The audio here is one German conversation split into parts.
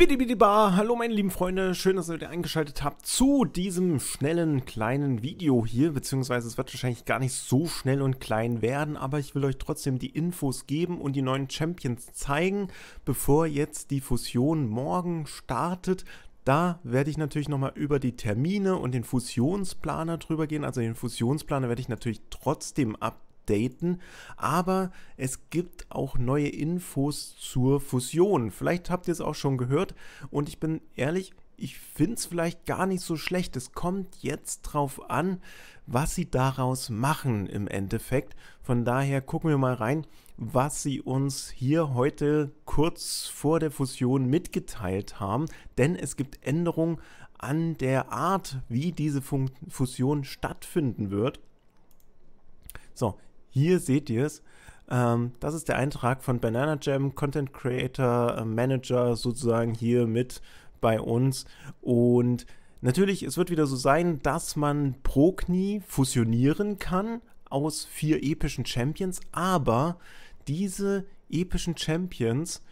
Bitte, bitte, bar. Hallo meine lieben Freunde, schön, dass ihr wieder eingeschaltet habt zu diesem schnellen kleinen Video hier, beziehungsweise es wird wahrscheinlich gar nicht so schnell und klein werden, aber ich will euch trotzdem die Infos geben und die neuen Champions zeigen, bevor jetzt die Fusion morgen startet. Da werde ich natürlich nochmal über die Termine und den Fusionsplaner drüber gehen. Also den Fusionsplaner werde ich natürlich trotzdem ab updaten, aber es gibt auch neue Infos zur Fusion. Vielleicht habt ihr es auch schon gehört und ich bin ehrlich, ich finde es vielleicht gar nicht so schlecht. Es kommt jetzt drauf an, was sie daraus machen im Endeffekt. Von daher gucken wir mal rein, was sie uns hier heute kurz vor der Fusion mitgeteilt haben. Denn es gibt Änderungen an der Art, wie diese Fusion stattfinden wird. So, hier seht ihr es. Ähm, das ist der Eintrag von Banana Jam, Content Creator äh, Manager sozusagen hier mit bei uns. Und natürlich, es wird wieder so sein, dass man pro Knie fusionieren kann aus vier epischen Champions, aber diese epischen Champions,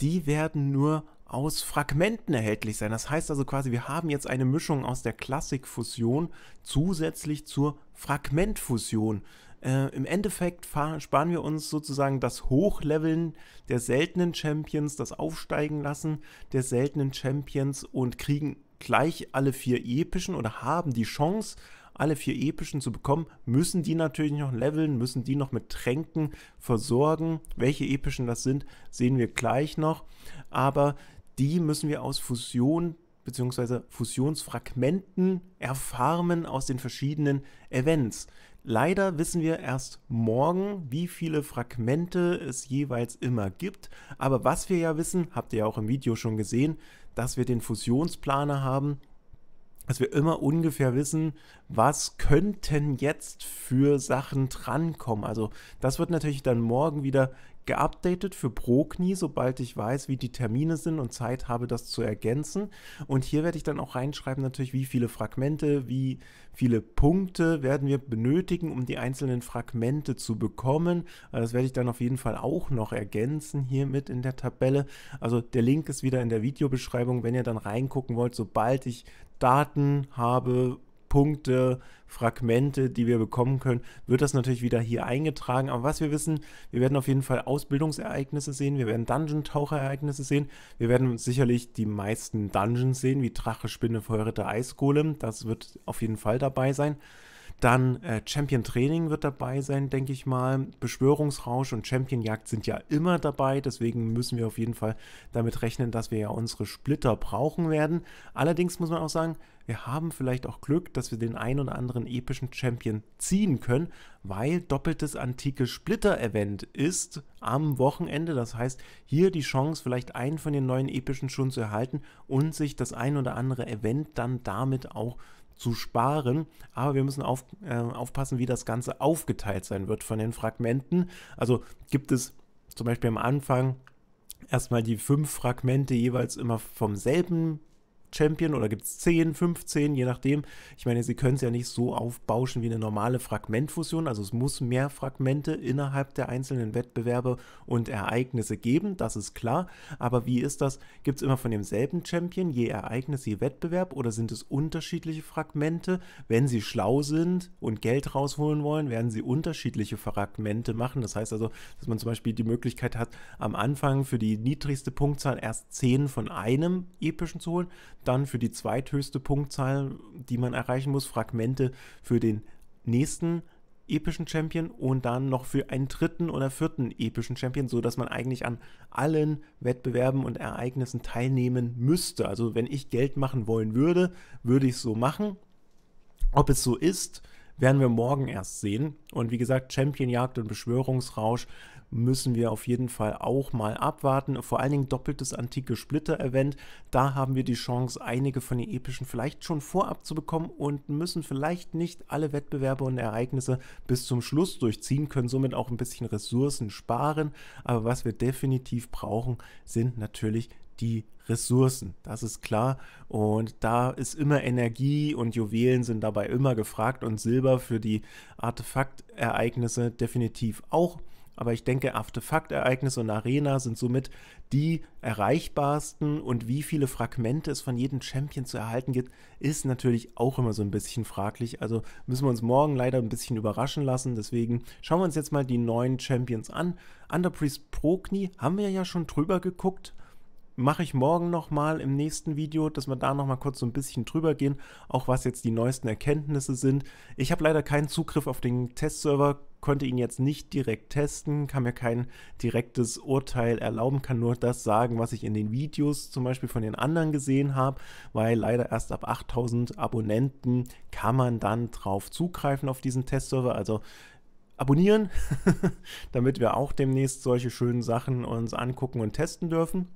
die werden nur aus Fragmenten erhältlich sein. Das heißt also quasi, wir haben jetzt eine Mischung aus der Klassikfusion zusätzlich zur Fragmentfusion. Äh, Im Endeffekt sparen wir uns sozusagen das Hochleveln der seltenen Champions, das Aufsteigen lassen der seltenen Champions und kriegen gleich alle vier epischen oder haben die Chance, alle vier epischen zu bekommen, müssen die natürlich noch leveln, müssen die noch mit Tränken versorgen. Welche epischen das sind, sehen wir gleich noch. Aber die müssen wir aus Fusion bzw. Fusionsfragmenten erfarmen aus den verschiedenen Events. Leider wissen wir erst morgen, wie viele Fragmente es jeweils immer gibt. Aber was wir ja wissen, habt ihr ja auch im Video schon gesehen, dass wir den Fusionsplaner haben, dass wir immer ungefähr wissen, was könnten jetzt für Sachen drankommen. Also das wird natürlich dann morgen wieder geupdatet für ProKnie, sobald ich weiß, wie die Termine sind und Zeit habe, das zu ergänzen. Und hier werde ich dann auch reinschreiben, natürlich, wie viele Fragmente, wie viele Punkte werden wir benötigen, um die einzelnen Fragmente zu bekommen. Also das werde ich dann auf jeden Fall auch noch ergänzen hier mit in der Tabelle. Also der Link ist wieder in der Videobeschreibung, wenn ihr dann reingucken wollt, sobald ich Daten habe, Punkte, Fragmente, die wir bekommen können, wird das natürlich wieder hier eingetragen. Aber was wir wissen, wir werden auf jeden Fall Ausbildungsereignisse sehen, wir werden Dungeon-Taucherereignisse sehen, wir werden sicherlich die meisten Dungeons sehen, wie Drache, Spinne, Feuerritter, Eisgolem. Das wird auf jeden Fall dabei sein. Dann äh, Champion Training wird dabei sein, denke ich mal. Beschwörungsrausch und Champion Jagd sind ja immer dabei, deswegen müssen wir auf jeden Fall damit rechnen, dass wir ja unsere Splitter brauchen werden. Allerdings muss man auch sagen, wir haben vielleicht auch Glück, dass wir den ein oder anderen epischen Champion ziehen können, weil doppeltes antike Splitter-Event ist am Wochenende. Das heißt, hier die Chance, vielleicht einen von den neuen epischen schon zu erhalten und sich das ein oder andere Event dann damit auch zu sparen. Aber wir müssen auf, äh, aufpassen, wie das Ganze aufgeteilt sein wird von den Fragmenten. Also gibt es zum Beispiel am Anfang erstmal die fünf Fragmente jeweils immer vom selben Champion oder gibt es 10, 15, je nachdem. Ich meine, sie können es ja nicht so aufbauschen wie eine normale Fragmentfusion. Also es muss mehr Fragmente innerhalb der einzelnen Wettbewerbe und Ereignisse geben, das ist klar. Aber wie ist das? Gibt es immer von demselben Champion je Ereignis, je Wettbewerb oder sind es unterschiedliche Fragmente? Wenn sie schlau sind und Geld rausholen wollen, werden sie unterschiedliche Fragmente machen. Das heißt also, dass man zum Beispiel die Möglichkeit hat, am Anfang für die niedrigste Punktzahl erst 10 von einem epischen zu holen, dann für die zweithöchste Punktzahl, die man erreichen muss, Fragmente für den nächsten epischen Champion und dann noch für einen dritten oder vierten epischen Champion, so dass man eigentlich an allen Wettbewerben und Ereignissen teilnehmen müsste. Also wenn ich Geld machen wollen würde, würde ich es so machen. Ob es so ist, werden wir morgen erst sehen. Und wie gesagt, Championjagd und Beschwörungsrausch müssen wir auf jeden Fall auch mal abwarten. Vor allen Dingen doppeltes antike Splitter-Event. Da haben wir die Chance, einige von den epischen vielleicht schon vorab zu bekommen und müssen vielleicht nicht alle Wettbewerbe und Ereignisse bis zum Schluss durchziehen, können somit auch ein bisschen Ressourcen sparen. Aber was wir definitiv brauchen, sind natürlich die Ressourcen. Das ist klar. Und da ist immer Energie und Juwelen sind dabei immer gefragt und Silber für die Artefaktereignisse definitiv auch. Aber ich denke, Artefaktereignisse und Arena sind somit die erreichbarsten und wie viele Fragmente es von jedem Champion zu erhalten gibt, ist natürlich auch immer so ein bisschen fraglich. Also müssen wir uns morgen leider ein bisschen überraschen lassen. Deswegen schauen wir uns jetzt mal die neuen Champions an. Underpriest Progni haben wir ja schon drüber geguckt mache ich morgen nochmal im nächsten Video, dass wir da nochmal kurz so ein bisschen drüber gehen, auch was jetzt die neuesten Erkenntnisse sind. Ich habe leider keinen Zugriff auf den Testserver, konnte ihn jetzt nicht direkt testen, kann mir kein direktes Urteil erlauben, kann nur das sagen, was ich in den Videos zum Beispiel von den anderen gesehen habe, weil leider erst ab 8000 Abonnenten kann man dann drauf zugreifen auf diesen Testserver. Also abonnieren, damit wir auch demnächst solche schönen Sachen uns angucken und testen dürfen.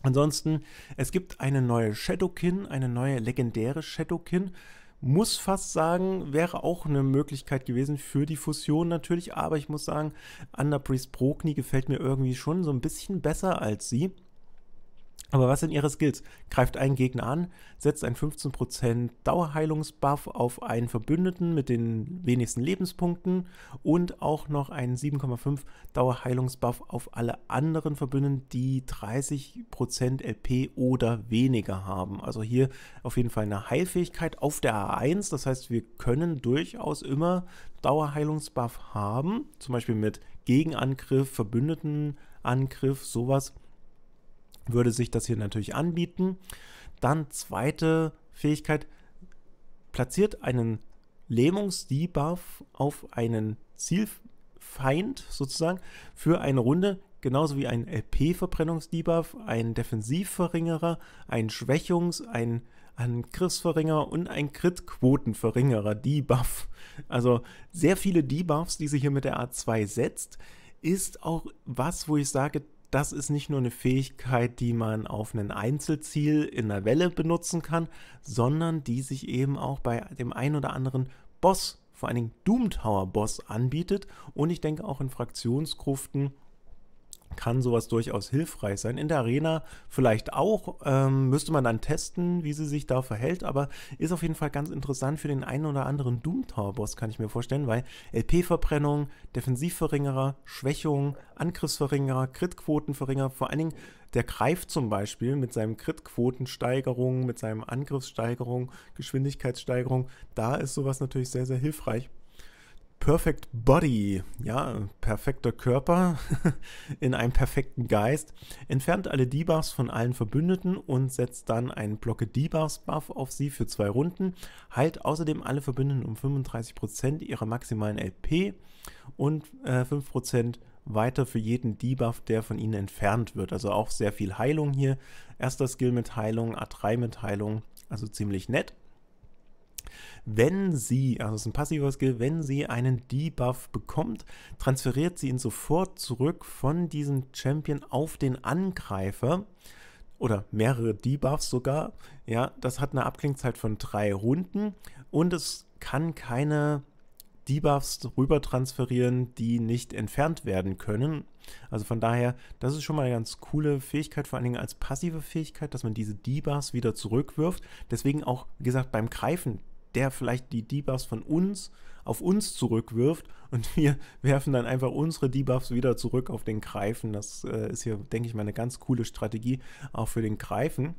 Ansonsten, es gibt eine neue Shadowkin, eine neue legendäre Shadowkin. Muss fast sagen, wäre auch eine Möglichkeit gewesen für die Fusion natürlich, aber ich muss sagen, Underpriest Brokni gefällt mir irgendwie schon so ein bisschen besser als sie. Aber was sind ihre Skills? Greift einen Gegner an, setzt einen 15% Dauerheilungsbuff auf einen Verbündeten mit den wenigsten Lebenspunkten und auch noch einen 7,5 Dauerheilungsbuff auf alle anderen Verbündeten, die 30% LP oder weniger haben. Also hier auf jeden Fall eine Heilfähigkeit auf der A1. Das heißt, wir können durchaus immer Dauerheilungsbuff haben, zum Beispiel mit Gegenangriff, Verbündetenangriff, sowas würde sich das hier natürlich anbieten. Dann zweite Fähigkeit, platziert einen Lähmungs-Debuff auf einen Zielfeind sozusagen für eine Runde, genauso wie ein LP-Verbrennungsdebuff, ein Defensivverringerer, ein Schwächungs-, ein Angriffsverringerer und ein Crit-Quotenverringerer Debuff. Also sehr viele Debuffs, die sich hier mit der A2 setzt, ist auch was, wo ich sage, das ist nicht nur eine Fähigkeit, die man auf ein Einzelziel in der Welle benutzen kann, sondern die sich eben auch bei dem einen oder anderen Boss, vor allen Dingen Doom Tower Boss anbietet. Und ich denke auch in Fraktionsgruften kann sowas durchaus hilfreich sein. In der Arena vielleicht auch, ähm, müsste man dann testen, wie sie sich da verhält, aber ist auf jeden Fall ganz interessant für den einen oder anderen Doom Tower Boss, kann ich mir vorstellen, weil LP-Verbrennung, Defensivverringerer, Schwächung, Angriffsverringerer, Crit-Quotenverringerer, vor allen Dingen der greift zum Beispiel mit seinem Crit-Quotensteigerung, mit seinem Angriffssteigerung, Geschwindigkeitssteigerung, da ist sowas natürlich sehr, sehr hilfreich. Perfect Body, ja, perfekter Körper in einem perfekten Geist, entfernt alle Debuffs von allen Verbündeten und setzt dann einen Blocke Debuffs Buff auf sie für zwei Runden, heilt außerdem alle Verbündeten um 35% ihrer maximalen LP und äh, 5% weiter für jeden Debuff, der von ihnen entfernt wird. Also auch sehr viel Heilung hier. Erster Skill mit Heilung, A3 mit Heilung, also ziemlich nett. Wenn sie, also es ist ein passiver Skill, wenn sie einen Debuff bekommt, transferiert sie ihn sofort zurück von diesem Champion auf den Angreifer oder mehrere Debuffs sogar. Ja, das hat eine Abklingzeit von drei Runden und es kann keine Debuffs rüber transferieren, die nicht entfernt werden können. Also von daher, das ist schon mal eine ganz coole Fähigkeit, vor allen Dingen als passive Fähigkeit, dass man diese Debuffs wieder zurückwirft. Deswegen auch, wie gesagt, beim Greifen der vielleicht die Debuffs von uns auf uns zurückwirft und wir werfen dann einfach unsere Debuffs wieder zurück auf den Greifen. Das äh, ist hier, denke ich mal, eine ganz coole Strategie auch für den Greifen.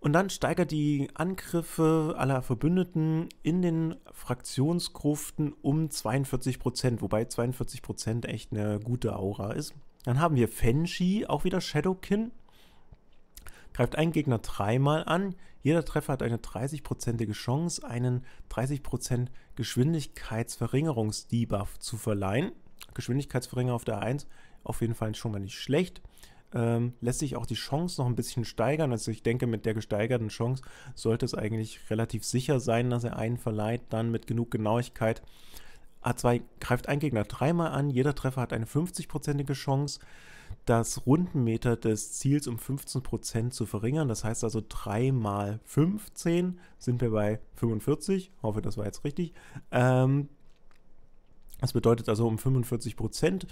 Und dann steigert die Angriffe aller Verbündeten in den Fraktionsgruften um 42%, wobei 42% echt eine gute Aura ist. Dann haben wir Fenshi, auch wieder Shadowkin. Greift einen Gegner dreimal an. Jeder Treffer hat eine 30-prozentige Chance, einen 30% Geschwindigkeitsverringerungsdebuff zu verleihen. Geschwindigkeitsverringerer auf der 1 auf jeden Fall schon mal nicht schlecht. Ähm, lässt sich auch die Chance noch ein bisschen steigern. Also ich denke, mit der gesteigerten Chance sollte es eigentlich relativ sicher sein, dass er einen verleiht, dann mit genug Genauigkeit. A2 greift ein Gegner dreimal an, jeder Treffer hat eine 50-prozentige Chance das Rundenmeter des Ziels um 15% zu verringern. Das heißt also 3 mal 15 sind wir bei 45. Hoffe, das war jetzt richtig. Ähm, das bedeutet also um 45%.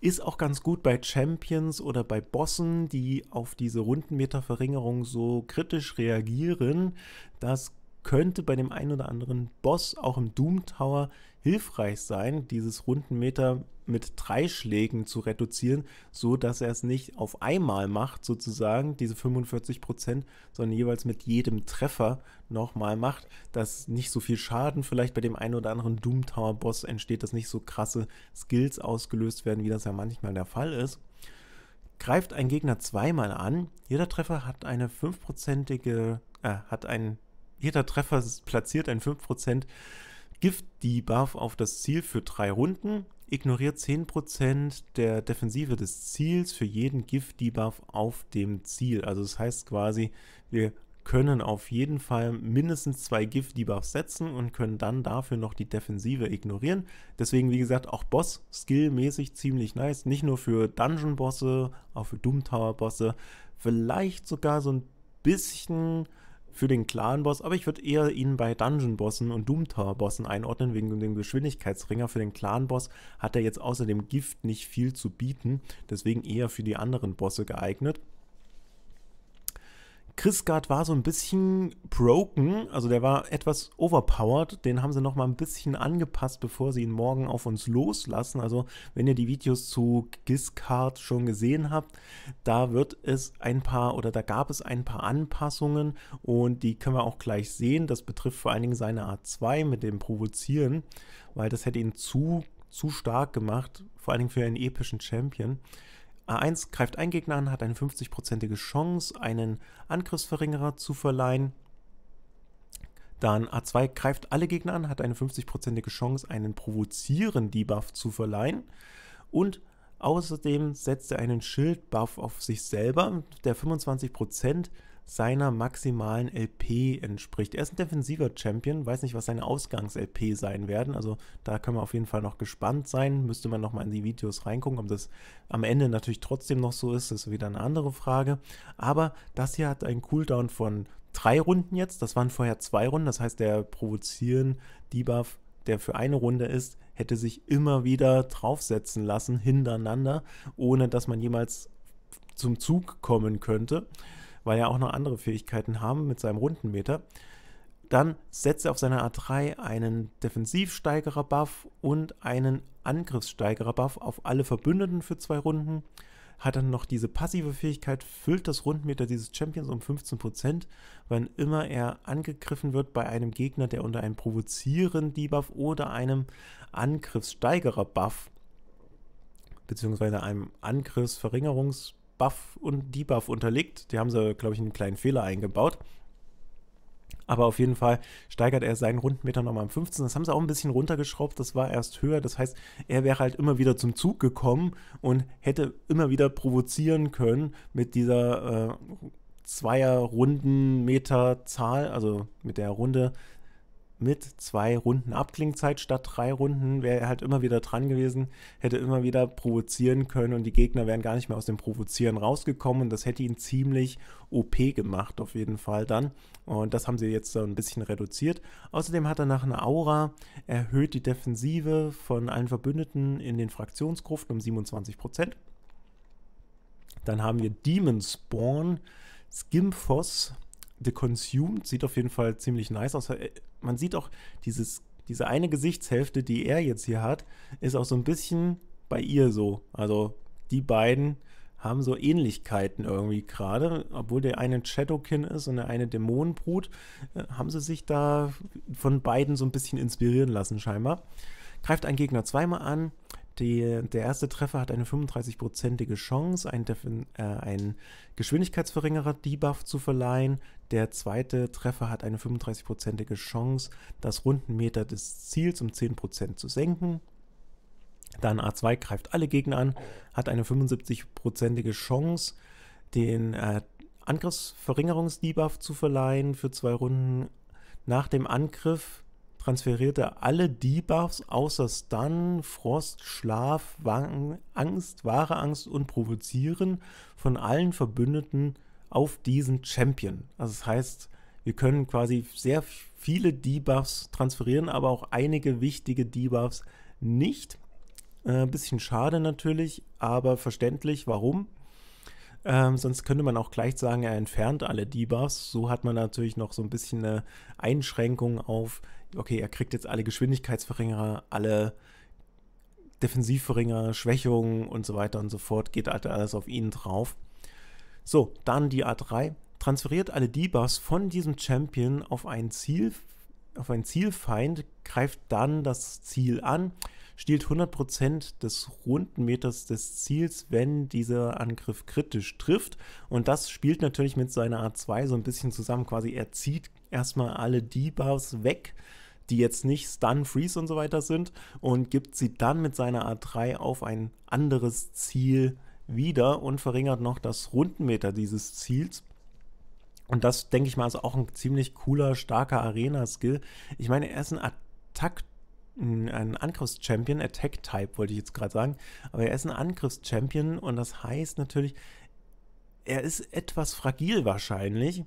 Ist auch ganz gut bei Champions oder bei Bossen, die auf diese Rundenmeterverringerung so kritisch reagieren. Das könnte bei dem einen oder anderen Boss auch im Doom Tower hilfreich sein, dieses Rundenmeter mit drei Schlägen zu reduzieren, so dass er es nicht auf einmal macht, sozusagen, diese 45 Prozent, sondern jeweils mit jedem Treffer nochmal macht, dass nicht so viel Schaden vielleicht bei dem einen oder anderen Doom Tower Boss entsteht, dass nicht so krasse Skills ausgelöst werden, wie das ja manchmal der Fall ist. Greift ein Gegner zweimal an, jeder Treffer hat eine 5%ige, äh, hat ein, jeder Treffer platziert ein 5% Gift-Debuff auf das Ziel für drei Runden ignoriert 10% der Defensive des Ziels für jeden Gift-Debuff auf dem Ziel. Also das heißt quasi, wir können auf jeden Fall mindestens zwei Gift-Debuffs setzen und können dann dafür noch die Defensive ignorieren. Deswegen, wie gesagt, auch Boss-Skill-mäßig ziemlich nice. Nicht nur für Dungeon-Bosse, auch für Doom Tower-Bosse. Vielleicht sogar so ein bisschen für den Clan-Boss, aber ich würde eher ihn bei Dungeon-Bossen und Doom Tower-Bossen einordnen, wegen dem Geschwindigkeitsringer. Für den Clan-Boss hat er jetzt außer dem Gift nicht viel zu bieten, deswegen eher für die anderen Bosse geeignet. Chris-Guard war so ein bisschen broken, also der war etwas overpowered. Den haben sie noch mal ein bisschen angepasst, bevor sie ihn morgen auf uns loslassen. Also wenn ihr die Videos zu Giscard schon gesehen habt, da wird es ein paar oder da gab es ein paar Anpassungen und die können wir auch gleich sehen. Das betrifft vor allen Dingen seine Art 2 mit dem Provozieren, weil das hätte ihn zu, zu stark gemacht, vor allen Dingen für einen epischen Champion. A1 greift ein Gegner an, hat eine 50-prozentige Chance, einen Angriffsverringerer zu verleihen. Dann A2 greift alle Gegner an, hat eine 50-prozentige Chance, einen Provozieren-Debuff zu verleihen. Und außerdem setzt er einen Schild-Buff auf sich selber, der 25% seiner maximalen LP entspricht. Er ist ein defensiver Champion, weiß nicht, was seine Ausgangs-LP sein werden. Also da können wir auf jeden Fall noch gespannt sein. Müsste man nochmal in die Videos reingucken. Ob das am Ende natürlich trotzdem noch so ist, ist wieder eine andere Frage. Aber das hier hat einen Cooldown von drei Runden jetzt. Das waren vorher zwei Runden. Das heißt, der Provozieren-Debuff, der für eine Runde ist, hätte sich immer wieder draufsetzen lassen, hintereinander, ohne dass man jemals zum Zug kommen könnte weil er auch noch andere Fähigkeiten haben mit seinem Rundenmeter. Dann setzt er auf seiner A3 einen Defensivsteigerer-Buff und einen Angriffssteigerer-Buff auf alle Verbündeten für zwei Runden. Hat dann noch diese passive Fähigkeit, füllt das Rundenmeter dieses Champions um 15%, wann immer er angegriffen wird bei einem Gegner, der unter einem Provozieren-Debuff oder einem Angriffssteigerer-Buff beziehungsweise einem Angriffsverringerungs- Buff und Debuff unterliegt. Die haben sie, glaube ich, einen kleinen Fehler eingebaut. Aber auf jeden Fall steigert er seinen Rundenmeter nochmal um 15. Das haben sie auch ein bisschen runtergeschraubt. Das war erst höher. Das heißt, er wäre halt immer wieder zum Zug gekommen und hätte immer wieder provozieren können mit dieser äh, Zweier-Rundenmeter-Zahl, also mit der Runde mit zwei Runden Abklingzeit statt drei Runden wäre er halt immer wieder dran gewesen, hätte immer wieder provozieren können und die Gegner wären gar nicht mehr aus dem Provozieren rausgekommen und das hätte ihn ziemlich OP gemacht auf jeden Fall dann und das haben sie jetzt so ein bisschen reduziert. Außerdem hat er nach einer Aura erhöht die Defensive von allen Verbündeten in den Fraktionsgruften um 27%. Dann haben wir Demon Spawn, Skimphos, The Consumed sieht auf jeden Fall ziemlich nice aus. Äh, man sieht auch dieses, diese eine Gesichtshälfte, die er jetzt hier hat, ist auch so ein bisschen bei ihr so. Also die beiden haben so Ähnlichkeiten irgendwie gerade, obwohl der eine Shadowkin ist und der eine Dämonenbrut, äh, haben sie sich da von beiden so ein bisschen inspirieren lassen scheinbar. Greift ein Gegner zweimal an, die, der erste Treffer hat eine 35-prozentige Chance, einen, äh, einen Geschwindigkeitsverringerer-Debuff zu verleihen. Der zweite Treffer hat eine 35-prozentige Chance, das Rundenmeter des Ziels um 10% zu senken. Dann A2 greift alle Gegner an, hat eine 75-prozentige Chance, den äh, Angriffsverringerungsdebuff zu verleihen für zwei Runden. Nach dem Angriff transferiert er alle Debuffs außer Stun, Frost, Schlaf, Wang, Angst, wahre Angst und Provozieren von allen Verbündeten auf diesen Champion. Also das heißt, wir können quasi sehr viele Debuffs transferieren, aber auch einige wichtige Debuffs nicht. Äh, bisschen schade natürlich, aber verständlich, warum. Ähm, sonst könnte man auch gleich sagen, er entfernt alle Debuffs. So hat man natürlich noch so ein bisschen eine Einschränkung auf okay, er kriegt jetzt alle Geschwindigkeitsverringerer, alle Defensivverringer, Schwächungen und so weiter und so fort, geht halt alles auf ihn drauf. So, dann die A3. Transferiert alle Debuffs von diesem Champion auf ein Ziel, auf ein Zielfeind, greift dann das Ziel an, stiehlt 100% des Rundenmeters des Ziels, wenn dieser Angriff kritisch trifft. Und das spielt natürlich mit seiner A2 so ein bisschen zusammen. Quasi er zieht erstmal alle Debuffs weg, die jetzt nicht Stun, Freeze und so weiter sind, und gibt sie dann mit seiner A3 auf ein anderes Ziel wieder und verringert noch das Rundenmeter dieses Ziels. Und das, denke ich mal, ist auch ein ziemlich cooler, starker Arena-Skill. Ich meine, er ist ein Attack- ein Angriffs-Champion, Attack-Type wollte ich jetzt gerade sagen, aber er ist ein Angriffs-Champion und das heißt natürlich, er ist etwas fragil wahrscheinlich.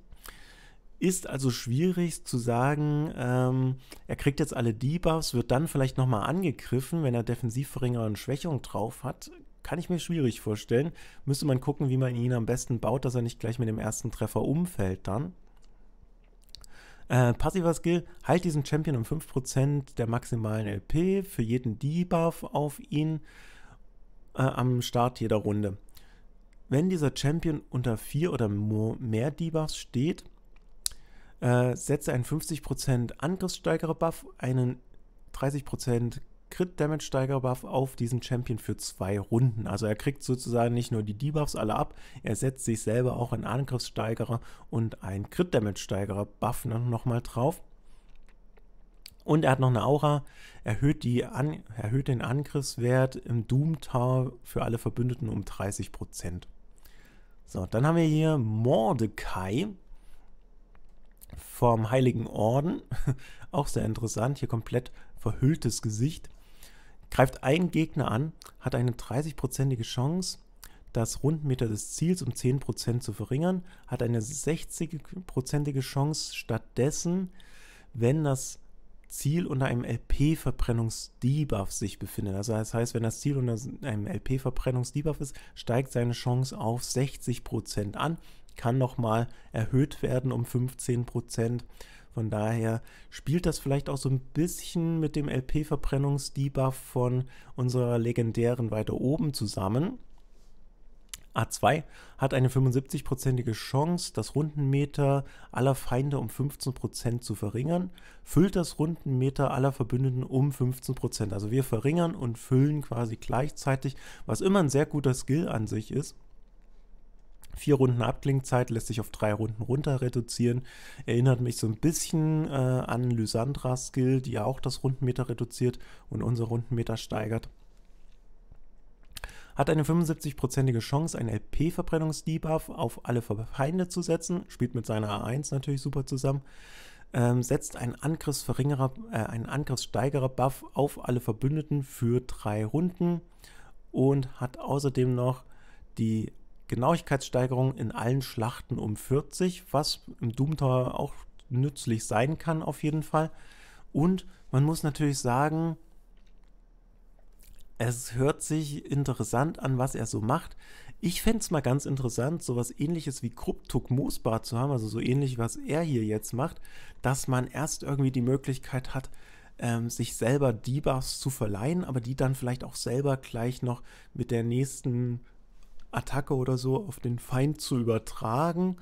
Ist also schwierig zu sagen, ähm, er kriegt jetzt alle Debuffs, wird dann vielleicht nochmal angegriffen, wenn er Defensivverringer und Schwächung drauf hat. Kann ich mir schwierig vorstellen. Müsste man gucken, wie man ihn am besten baut, dass er nicht gleich mit dem ersten Treffer umfällt dann. Äh, passiver Skill, halt diesen Champion um 5% der maximalen LP für jeden Debuff auf ihn äh, am Start jeder Runde. Wenn dieser Champion unter 4 oder mehr Debuffs steht, äh, setze einen 50% Angriffssteigerer-Buff, einen 30% Crit-Damage-Steiger-Buff auf diesen Champion für zwei Runden. Also er kriegt sozusagen nicht nur die Debuffs alle ab, er setzt sich selber auch einen Angriffssteigerer und einen Crit-Damage-Steigerer-Buff nochmal drauf. Und er hat noch eine Aura, erhöht, die an, erhöht den Angriffswert im Doom Tower für alle Verbündeten um 30%. So, dann haben wir hier Mordecai vom Heiligen Orden. Auch sehr interessant, hier komplett verhülltes Gesicht. Greift einen Gegner an, hat eine 30-prozentige Chance, das Rundenmeter des Ziels um 10% zu verringern, hat eine 60-prozentige Chance stattdessen, wenn das Ziel unter einem LP-Verbrennungsdebuff sich befindet. Also das heißt, wenn das Ziel unter einem LP-Verbrennungsdebuff ist, steigt seine Chance auf 60% an, kann nochmal erhöht werden um 15%. Von daher spielt das vielleicht auch so ein bisschen mit dem LP-Verbrennungsdebuff von unserer legendären weiter oben zusammen. A2 hat eine 75-prozentige Chance, das Rundenmeter aller Feinde um 15% zu verringern, füllt das Rundenmeter aller Verbündeten um 15%. Also wir verringern und füllen quasi gleichzeitig, was immer ein sehr guter Skill an sich ist. Vier Runden Abklingzeit lässt sich auf drei Runden runter reduzieren. Erinnert mich so ein bisschen äh, an Lysandras Skill, die ja auch das Rundenmeter reduziert und unser Rundenmeter steigert. Hat eine 75-prozentige Chance, einen LP-Verbrennungsdebuff auf alle Feinde zu setzen. Spielt mit seiner A1 natürlich super zusammen. Ähm, setzt einen Angriffsverringerer, äh, einen Angriffssteigerer-Buff auf alle Verbündeten für drei Runden und hat außerdem noch die Genauigkeitssteigerung in allen Schlachten um 40, was im Doom auch nützlich sein kann auf jeden Fall. Und man muss natürlich sagen, es hört sich interessant an, was er so macht. Ich fände es mal ganz interessant, sowas ähnliches wie Kryptuk Moosbar zu haben, also so ähnlich, was er hier jetzt macht, dass man erst irgendwie die Möglichkeit hat, ähm, sich selber Debuffs zu verleihen, aber die dann vielleicht auch selber gleich noch mit der nächsten Attacke oder so auf den Feind zu übertragen.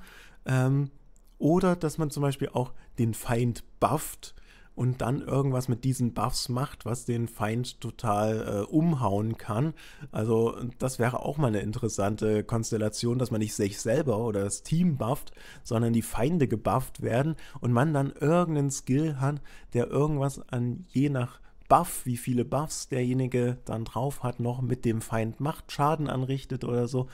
Ähm, oder dass man zum Beispiel auch den Feind bufft und dann irgendwas mit diesen Buffs macht, was den Feind total äh, umhauen kann. Also das wäre auch mal eine interessante Konstellation, dass man nicht sich selber oder das Team bufft, sondern die Feinde gebufft werden und man dann irgendeinen Skill hat, der irgendwas an je nach Buff, wie viele Buffs derjenige dann drauf hat, noch mit dem Feind macht, Schaden anrichtet oder so.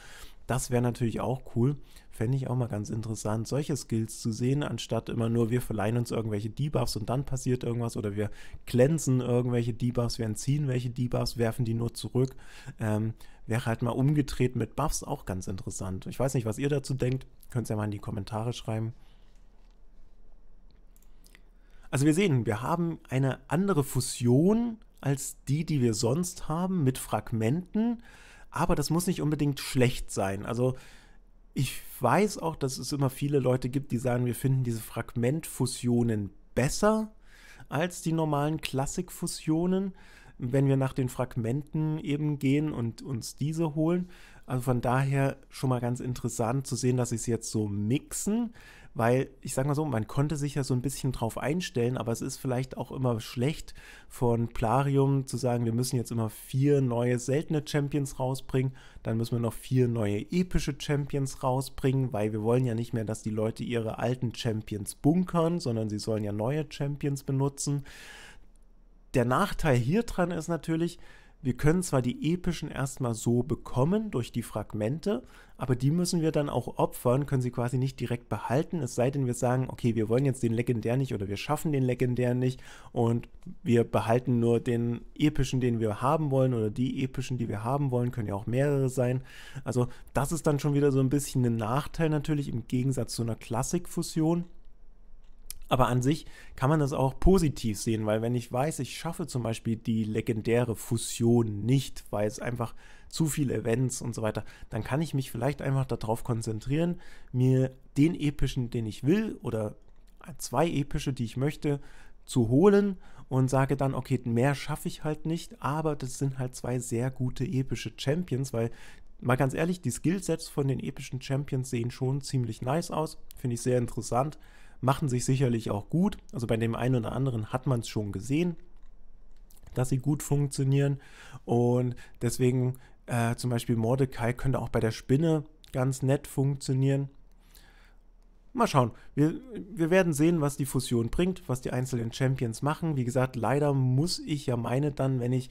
Das wäre natürlich auch cool. Fände ich auch mal ganz interessant, solche Skills zu sehen, anstatt immer nur, wir verleihen uns irgendwelche Debuffs und dann passiert irgendwas oder wir glänzen irgendwelche Debuffs, wir entziehen welche Debuffs, werfen die nur zurück. Ähm, wäre halt mal umgedreht mit Buffs auch ganz interessant. Ich weiß nicht, was ihr dazu denkt. Könnt ihr ja mal in die Kommentare schreiben. Also wir sehen, wir haben eine andere Fusion als die, die wir sonst haben mit Fragmenten, aber das muss nicht unbedingt schlecht sein. Also ich weiß auch, dass es immer viele Leute gibt, die sagen, wir finden diese Fragmentfusionen besser als die normalen Klassikfusionen. wenn wir nach den Fragmenten eben gehen und uns diese holen. Also von daher schon mal ganz interessant zu sehen, dass sie es jetzt so mixen weil ich sage mal so, man konnte sich ja so ein bisschen drauf einstellen, aber es ist vielleicht auch immer schlecht von Plarium zu sagen, wir müssen jetzt immer vier neue seltene Champions rausbringen, dann müssen wir noch vier neue epische Champions rausbringen, weil wir wollen ja nicht mehr, dass die Leute ihre alten Champions bunkern, sondern sie sollen ja neue Champions benutzen. Der Nachteil hier dran ist natürlich, wir können zwar die epischen erstmal so bekommen durch die Fragmente, aber die müssen wir dann auch opfern, können sie quasi nicht direkt behalten, es sei denn, wir sagen, okay, wir wollen jetzt den legendär nicht oder wir schaffen den legendär nicht und wir behalten nur den epischen, den wir haben wollen oder die epischen, die wir haben wollen, können ja auch mehrere sein. Also das ist dann schon wieder so ein bisschen ein Nachteil natürlich im Gegensatz zu einer Klassikfusion. Aber an sich kann man das auch positiv sehen, weil wenn ich weiß, ich schaffe zum Beispiel die legendäre Fusion nicht, weil es einfach zu viele Events und so weiter, dann kann ich mich vielleicht einfach darauf konzentrieren, mir den epischen, den ich will oder zwei epische, die ich möchte, zu holen und sage dann, okay, mehr schaffe ich halt nicht, aber das sind halt zwei sehr gute epische Champions, weil mal ganz ehrlich, die Skillsets von den epischen Champions sehen schon ziemlich nice aus, finde ich sehr interessant machen sich sicherlich auch gut. Also bei dem einen oder anderen hat man es schon gesehen, dass sie gut funktionieren. Und deswegen äh, zum Beispiel Mordecai könnte auch bei der Spinne ganz nett funktionieren. Mal schauen. Wir, wir werden sehen, was die Fusion bringt, was die einzelnen Champions machen. Wie gesagt, leider muss ich ja meine dann, wenn ich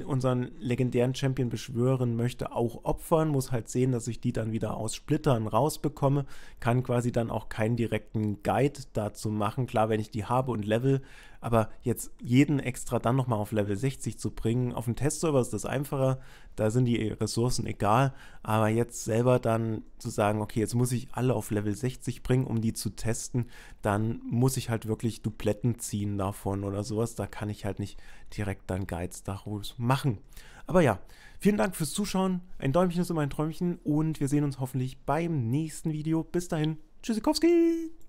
unseren legendären Champion beschwören möchte, auch opfern, muss halt sehen, dass ich die dann wieder aus Splittern rausbekomme, kann quasi dann auch keinen direkten Guide dazu machen. Klar, wenn ich die habe und Level, aber jetzt jeden extra dann nochmal auf Level 60 zu bringen, auf dem Testserver ist das einfacher, da sind die Ressourcen egal, aber jetzt selber dann zu sagen, okay, jetzt muss ich alle auf Level 60 bringen, um die zu testen, dann muss ich halt wirklich Dupletten ziehen davon oder sowas, da kann ich halt nicht direkt dann Guides daraus machen. Aber ja, vielen Dank fürs Zuschauen, ein Däumchen ist immer ein Träumchen und wir sehen uns hoffentlich beim nächsten Video. Bis dahin, Tschüssikowski!